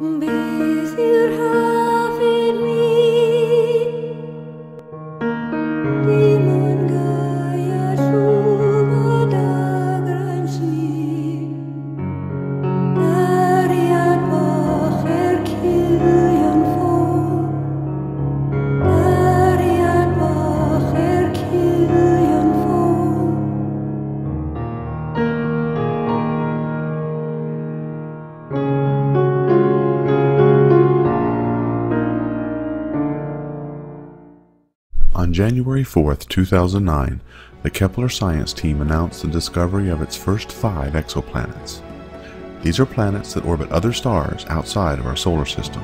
Beth yw'r On January 4, 2009, the Kepler science team announced the discovery of its first five exoplanets. These are planets that orbit other stars outside of our solar system.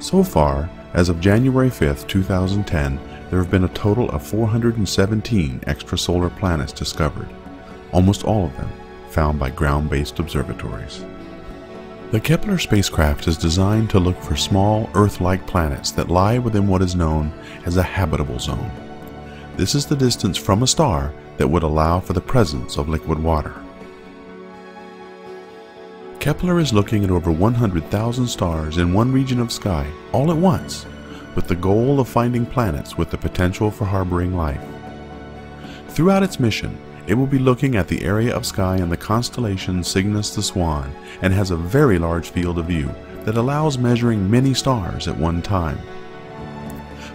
So far, as of January 5, 2010, there have been a total of 417 extrasolar planets discovered, almost all of them found by ground-based observatories. The Kepler spacecraft is designed to look for small Earth-like planets that lie within what is known as a habitable zone. This is the distance from a star that would allow for the presence of liquid water. Kepler is looking at over 100,000 stars in one region of sky all at once, with the goal of finding planets with the potential for harboring life. Throughout its mission, it will be looking at the area of sky in the constellation Cygnus the Swan and has a very large field of view that allows measuring many stars at one time.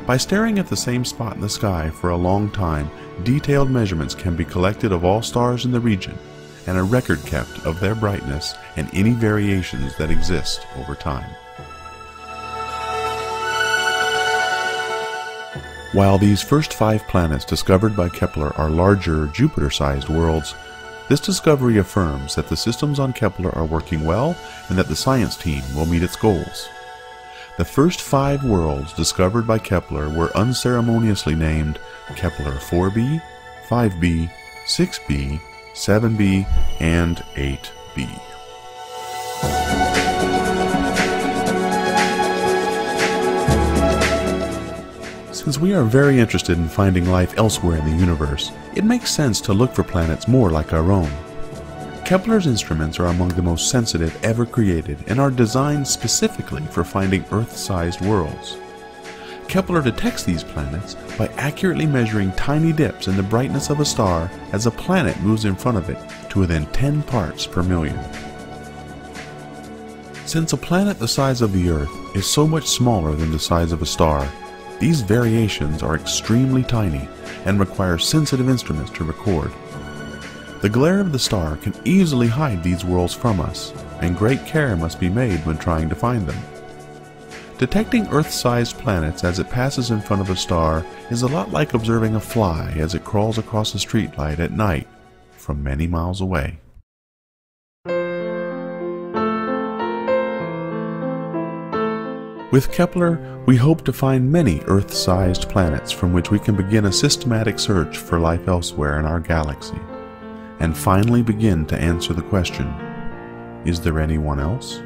By staring at the same spot in the sky for a long time, detailed measurements can be collected of all stars in the region and a record kept of their brightness and any variations that exist over time. While these first five planets discovered by Kepler are larger, Jupiter sized worlds, this discovery affirms that the systems on Kepler are working well and that the science team will meet its goals. The first five worlds discovered by Kepler were unceremoniously named Kepler 4b, 5b, 6b, 7b, and 8b. Since we are very interested in finding life elsewhere in the universe, it makes sense to look for planets more like our own. Kepler's instruments are among the most sensitive ever created and are designed specifically for finding Earth-sized worlds. Kepler detects these planets by accurately measuring tiny dips in the brightness of a star as a planet moves in front of it to within 10 parts per million. Since a planet the size of the Earth is so much smaller than the size of a star, these variations are extremely tiny and require sensitive instruments to record. The glare of the star can easily hide these worlds from us, and great care must be made when trying to find them. Detecting Earth-sized planets as it passes in front of a star is a lot like observing a fly as it crawls across a streetlight at night from many miles away. With Kepler, we hope to find many Earth-sized planets from which we can begin a systematic search for life elsewhere in our galaxy, and finally begin to answer the question, is there anyone else?